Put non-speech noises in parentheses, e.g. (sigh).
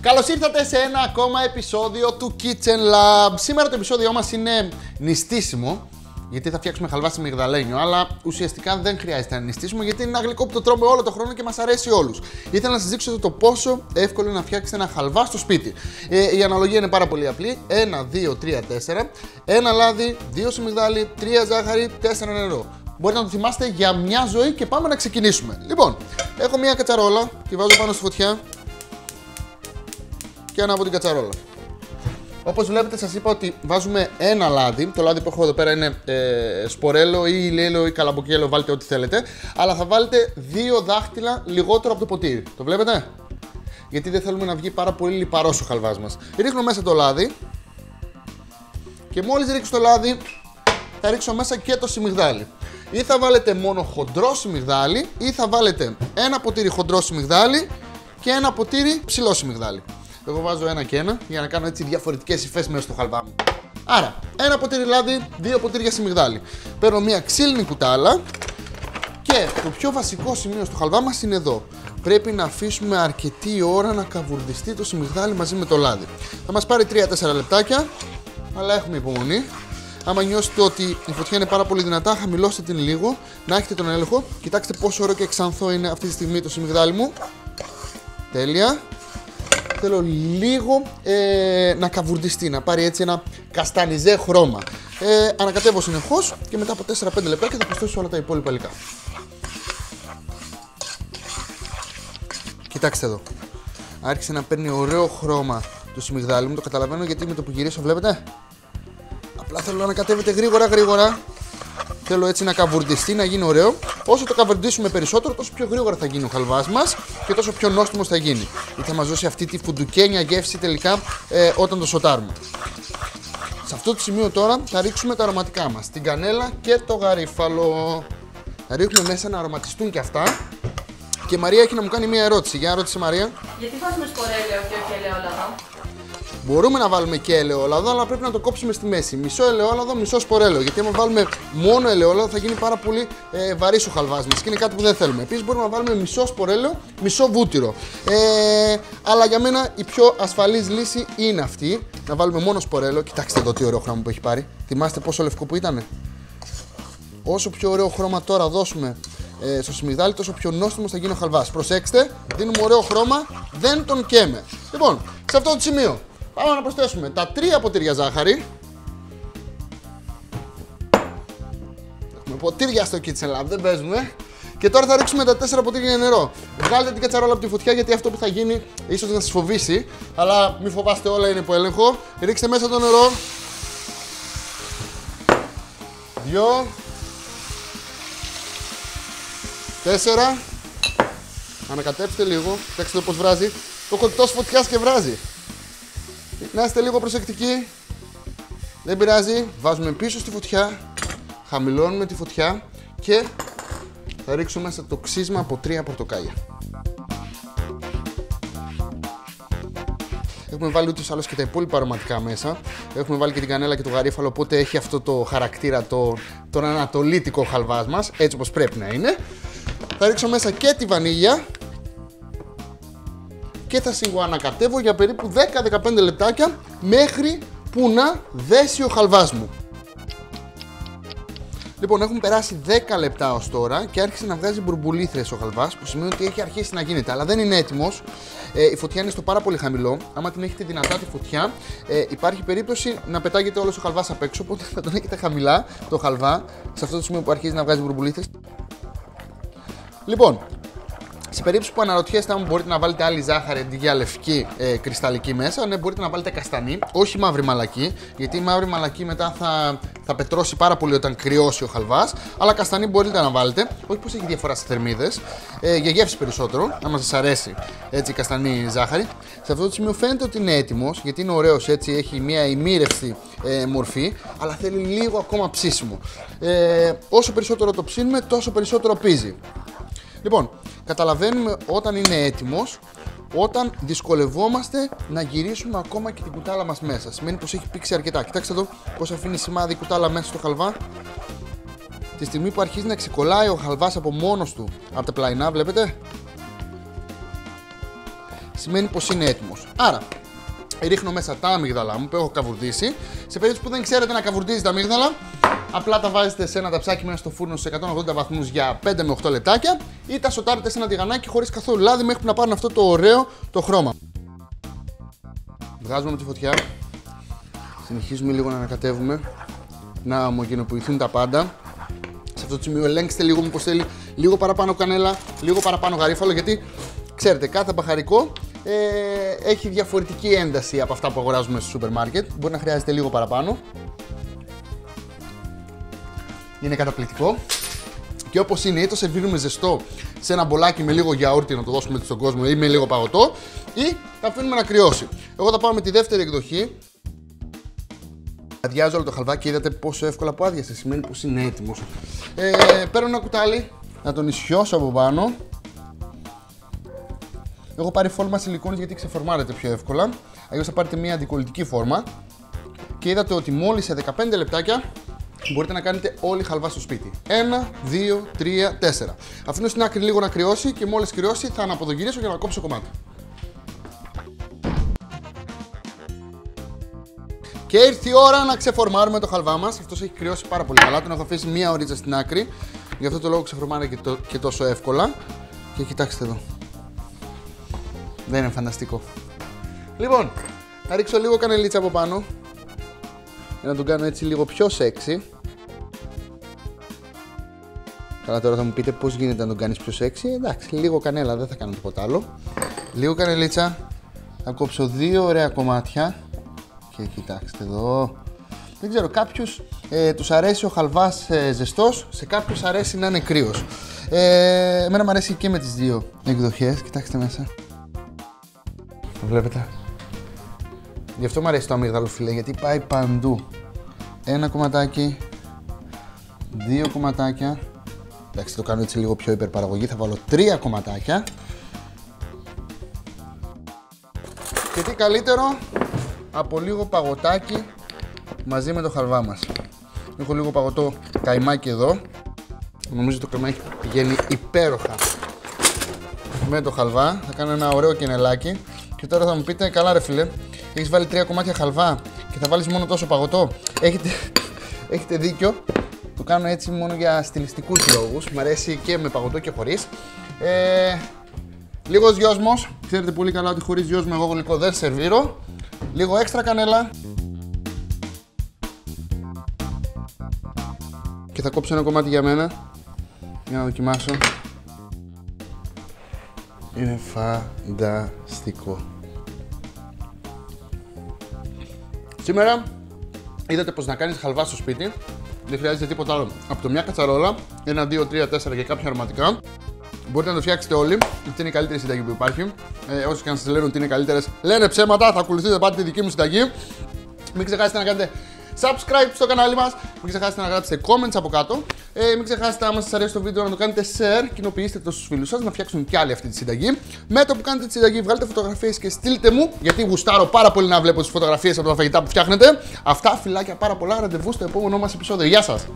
Καλώς ήρθατε σε ένα ακόμα επεισόδιο του Kitchen Lab. Σήμερα το επεισόδιό μας είναι νηστίσιμο. Γιατί θα φτιάξουμε χαλβά σε μυγδαλένιο, αλλά ουσιαστικά δεν χρειάζεται να νηστίσουμε γιατί είναι ένα γλυκό που το τρώμε όλο το χρόνο και μας αρέσει όλους. Ήθελα να σας δείξω το πόσο εύκολο είναι να φτιάξετε ένα χαλβά στο σπίτι. Ε, η αναλογία είναι πάρα πολύ απλή. 1, 2, 3, 4. Ένα λάδι, 2 σιμιγδάλι, 3 ζάχαρη, 4 νερό. Μπορείτε να το θυμάστε για μια ζωή και πάμε να ξεκινήσουμε. Λοιπόν, έχω μια κατσαρόλα, τη βάζω πάνω στη φωτιά και ανάβω την κατσαρόλα. Όπως βλέπετε, σας είπα ότι βάζουμε ένα λάδι. Το λάδι που έχω εδώ πέρα είναι ε, σπορέλο ή ηλιέλο ή καλαμποκέλο, βάλτε ό,τι θέλετε. Αλλά θα βάλετε δύο δάχτυλα λιγότερο από το ποτήρι. Το βλέπετε; Γιατί δεν θέλουμε να βγει πάρα πολύ λιπαρός ο χαλβάς μας. Ρίχνω μέσα το λάδι. Και μόλις ρίξω το λάδι, θα ρίξω μέσα και το σιμιγδάλι. Ή θα βάλετε μόνο χοντρό σιμιγδάλι, ή θα βάλετε ένα ποτήρι χοντρό σιμιγδάλι και ένα ποτήρι ψηλό σιμιγδάλι. Εγώ βάζω ένα και ένα για να κάνω έτσι διαφορετικές υφές μέσα στο χαλβά μου. Άρα, ένα ποτήρι λάδι, δύο ποτήρια σιμιγδάλι. Παίρνω μια ξύλινη κουτάλα και το πιο βασικό σημείο στο χαλβά μας είναι εδώ. Πρέπει να αφήσουμε αρκετή ώρα να καβουρδιστεί το σιμιγδάλι μαζί με το λάδι. Θα μας πάρει 3-4 λεπτάκια, αλλά έχουμε υπομονή. Άμα νιώσετε ότι η φωτιά είναι πάρα πολύ δυνατά, χαμηλώστε την λίγο, να έχετε τον έλεγχο. Κοιτάξτε πόσο ωραίο και ξανθό είναι αυτή τη στιγμή το σιμιγδάλι μου. Τέλεια θέλω λίγο ε, να καβουρδιστεί, να πάρει έτσι ένα καστανιζέ χρώμα. Ε, ανακατεύω συνεχώς και μετά από 4-5 λεπτά και θα προσθέσω όλα τα υπόλοιπα υλικά. Κοιτάξτε εδώ. Άρχισε να παίρνει ωραίο χρώμα το σιμιγδάλι μου, το καταλαβαίνω γιατί με το που γυρίσω βλέπετε; Απλά θέλω να ανακατεύετε γρήγορα γρήγορα Θέλω έτσι να καβουρντιστεί, να γίνει ωραίο. Όσο το καβουρντίσουμε περισσότερο, τόσο πιο γρήγορα θα γίνει ο χαλβάς μας και τόσο πιο νόστιμος θα γίνει. Γιατί θα μας δώσει αυτή τη φουντουκένια γεύση τελικά ε, όταν το σοτάρουμε. Σε αυτό το σημείο τώρα θα ρίξουμε τα αρωματικά μας. Την κανέλα και το γαρίφαλο. Θα ρίχνουμε μέσα να αρωματιστούν και αυτά. Και η Μαρία έχει να μου κάνει μια ερώτηση. Για ερώτηση, Μαρία. Γιατί βάζουμε σπορέλαιο και όχι ελαιόλαδο. Μπορούμε να βάλουμε και ελαιόλαδο, αλλά πρέπει να το κόψουμε στη μέση. Μισό ελαιόλαδο, μισό σπορέλαιο. Γιατί αν βάλουμε μόνο ελαιόλαδο θα γίνει πάρα πολύ ε, βαρύς ο χαλβά μα και είναι κάτι που δεν θέλουμε. Επίσης μπορούμε να βάλουμε μισό σπορέλαιο, μισό βούτυρο. Ε, αλλά για μένα η πιο ασφαλής λύση είναι αυτή. Να βάλουμε μόνο σπορέλαιο. Κοιτάξτε εδώ τι ωραίο χρώμα που έχει πάρει. Θυμάστε πόσο λευκό που ήταν. Όσο πιο ωραίο χρώμα τώρα δώσουμε ε, στο σμιγδάλι, τόσο πιο νόστιμος θα γίνει ο χαλβάς. Προσέξτε, δίνουμε ωραίο χρώμα, δεν τον καίμε. Λοιπόν, σε αυτό το σημείο Πάμε να προσθέσουμε τα τρία ποτήρια ζάχαρη. Έχουμε ποτήρια στο kitchen lab, δεν παίζουμε. Και τώρα θα ρίξουμε τα τέσσερα ποτήρια νερό. Βγάλετε την κατσαρόλα από τη φωτιά γιατί αυτό που θα γίνει ίσως να σας φοβήσει. Αλλά μην φοβάστε, όλα είναι υπό έλεγχο. Ρίξτε μέσα το νερό. Δυο. Τέσσερα. Ανακατέψτε λίγο. Κοιτάξτε πώς βράζει. Το έχω εκτό φωτιάς και βράζει. Να είστε λίγο προσεκτικοί. Δεν πειράζει. Βάζουμε πίσω στη φωτιά. Χαμηλώνουμε τη φωτιά και θα ρίξουμε μέσα το ξύσμα από τρία πορτοκάλια. Έχουμε βάλει ούτως άλλως και τα υπόλοιπα αρωματικά μέσα. Έχουμε βάλει και την κανέλα και το γαρίφαλο, οπότε έχει αυτό το χαρακτήρα, το, τον ανατολίτικο χαλβάς μας, έτσι όπως πρέπει να είναι. Θα ρίξω μέσα και τη βανίλια και θα συγκοανακατεύω για περίπου 10-15 λεπτάκια μέχρι που να δέσει ο χαλβάς μου. Λοιπόν, έχουν περάσει 10 λεπτά ως τώρα και άρχισε να βγάζει μπουρμπουλήθρες ο χαλβάς, που σημαίνει ότι έχει αρχίσει να γίνεται. Αλλά δεν είναι έτοιμος. Ε, η φωτιά είναι στο πάρα πολύ χαμηλό. Άμα την έχετε δυνατά τη φωτιά, ε, υπάρχει περίπτωση να πετάγεται όλος ο χαλβάς απ' έξω. Οπότε θα τον έχετε χαμηλά το χαλβά, σε αυτό το σημείο που αρχίζει να βγάζει μπουρμπουλήθρες. Λοιπόν, σε περίπτωση που αναρωτιέστε αν μπορείτε να βάλετε άλλη ζάχαρη αντί για λευκή ε, κρυσταλλική μέσα, ναι, μπορείτε να βάλετε καστανή, όχι μαύρη μαλακή, γιατί η μαύρη μαλακή μετά θα, θα πετρώσει πάρα πολύ όταν κρυώσει ο χαλβάς. Αλλά καστανή μπορείτε να βάλετε, όχι πως έχει διαφορά στι θερμίδες, ε, για γεύση περισσότερο, άμα σας αρέσει έτσι η καστανή ζάχαρη. Σε αυτό το σημείο φαίνεται ότι είναι έτοιμος, γιατί είναι ωραίος έτσι, έχει μια ημίρευστη ε, μορφή, αλλά θέλει λίγο ακόμα ψήσιμο. Ε, όσο περισσότερο το ψήνουμε, τόσο περισσότερο πίζει. Λοιπόν, καταλαβαίνουμε όταν είναι έτοιμος όταν δυσκολευόμαστε να γυρίσουμε ακόμα και την κουτάλα μας μέσα. Σημαίνει πως έχει πήξει αρκετά. Κοιτάξτε εδώ πως αφήνει σημάδι η κουτάλα μέσα στο χαλβά. Τη στιγμή που αρχίζει να ξεκολλάει ο χαλβάς από μόνος του από τα πλαϊνά, βλέπετε. σημαίνει πως είναι έτοιμος. Άρα, ρίχνω μέσα τα αμύγδαλά μου που έχω καβουρδίσει. Σε περίπτωση που δεν ξέρετε να καβουρδίζετε τα αμύγδαλα, απλά τα βάζετε σε ένα ταψάκι μέσα στο φούρνο σε 180 βαθμούς για 5 με 8 λεπτάκια ή τα σοτάρετε σε ένα τηγανάκι χωρίς καθόλου λάδι μέχρι να πάρουν αυτό το ωραίο το χρώμα. Βγάζουμε τη φωτιά. Συνεχίζουμε λίγο να ανακατεύουμε. Να ομογενοποιηθούν τα πάντα. Σε αυτό το σημείο ελέγξτε λίγο μήπως θέλει λίγο παραπάνω κανέλα, λίγο παραπάνω γαρίφαλο γιατί ξέρετε κάθε μπαχαρικό ε, έχει διαφορετική ένταση από αυτά που αγοράζουμε στο σούπερ μάρκετ. Μπορεί να χρειάζεται λίγο παραπάνω. Είναι καταπληκτικό. Και όπως είναι, ή το σερβίρουμε ζεστό σε ένα μπολάκι με λίγο γιαούρτι να το δώσουμε στον κόσμο ή με λίγο παγωτό, ή τα αφήνουμε να κρυώσει. Εγώ θα πάω με τη δεύτερη εκδοχή. Αδειάζω όλο το χαλβάκι, είδατε πόσο εύκολα που άδειασε. Σημαίνει πως είναι έτοιμος. Ε, παίρνω ένα κουτάλι, να τον ισιώσω από πάνω. Έχω πάρει φόρμα σιλικόνης γιατί ξεφορμάρεται πιο εύκολα. Αλλιώς θα πάρετε μια αντικολλητική φόρμα. Και είδατε ότι μόλις σε 15 λεπτάκια μπορείτε να κάνετε όλη χαλβά στο σπίτι. 1, 2, 3, 4. Αφήνω στην άκρη λίγο να κρυώσει και μόλις κρυώσει θα αναποδογυρίσω για να κόψω κομμάτι. Και ήρθε η ώρα να ξεφορμάρουμε το χαλβά μας. Αυτός έχει κρυώσει πάρα πολύ καλά. Τον έχω αφήσει μία ωρίτσα στην άκρη. Γι' αυτό το λόγο ξεφορμάρει και, το, και τόσο εύκολα. Και κοιτάξτε εδώ. Δεν είναι φανταστικό. Λοιπόν, θα ρίξω λίγο κανελίτσα από πάνω. Για να τον κάνω έτσι λίγο πιο σεξι. Καλά τώρα θα μου πείτε πώς γίνεται να τον κάνεις πιο σεξι. Εντάξει, λίγο κανέλα, δεν θα κάνω τίποτα άλλο. Λίγο κανελίτσα. Θα κόψω δύο ωραία κομμάτια. Και κοιτάξτε εδώ. Δεν ξέρω, κάποιους ε, τους αρέσει ο χαλβάς ε, ζεστός, σε κάποιους αρέσει να είναι κρύος. Ε, εμένα μου αρέσει και με τις δύο εκδοχές. Κοιτάξτε μέσα. Το βλέπετε. Γι' αυτό μου αρέσει το αμύγδαλο φιλέ, γιατί πάει παντού. Ένα κομματάκι, δύο κομματάκια. Εντάξει, το κάνω έτσι λίγο πιο υπερπαραγωγή. Θα βάλω τρία κομματάκια. Και τι καλύτερο από λίγο παγωτάκι μαζί με το χαλβά μας. Έχω λίγο παγωτό καϊμάκι εδώ. Νομίζω το καϊμάκι πηγαίνει υπέροχα με το χαλβά. Θα κάνω ένα ωραίο κενελάκι. Και τώρα θα μου πείτε, καλά ρε φίλε, έχεις βάλει τρία κομμάτια χαλβά και θα βάλεις μόνο τόσο παγωτό. Έχετε, (laughs) έχετε δίκιο. Το κάνω έτσι μόνο για στιλιστικούς λόγους. Μ' αρέσει και με παγωτό και χωρίς. Ε, λίγος δυόσμος. Ξέρετε πολύ καλά ότι χωρίς δυόσμο εγώ γλυκό δεν σερβίρω. Λίγο έξτρα κανέλα. Και θα κόψω ένα κομμάτι για μένα. Για να δοκιμάσω. Είναι φανταστικό. Σήμερα είδατε πως να κάνεις χαλβά στο σπίτι. Δεν χρειάζεται τίποτα άλλο. Από το μια κατσαρόλα, ένα, δύο, τρία, τέσσερα και κάποια αρωματικά. Μπορείτε να το φτιάξετε όλοι. Αυτή είναι η καλύτερη συνταγή που υπάρχει. Ε, όσοι και αν σας λένε ότι είναι καλύτερες, λένε ψέματα. Θα ακολουθείτε πάντα τη δική μου συνταγή. Μην ξεχάσετε να κάνετε subscribe στο κανάλι μας. Μην ξεχάσετε να γράψετε comments από κάτω. Ε, μην ξεχάσετε, άμα σας αρέσει το βίντεο, να το κάνετε share. Κοινοποιήστε το στους φίλους σας να φτιάξουν κι άλλοι αυτή τη συνταγή. Με το που κάνετε τη συνταγή, βγάλετε φωτογραφίες και στείλτε μου. Γιατί γουστάρω πάρα πολύ να βλέπω τις φωτογραφίες από τα φαγητά που φτιάχνετε. Αυτά, φυλάκια πάρα πολλά. Ραντεβού στο επόμενό μας επεισόδιο. Γεια σας!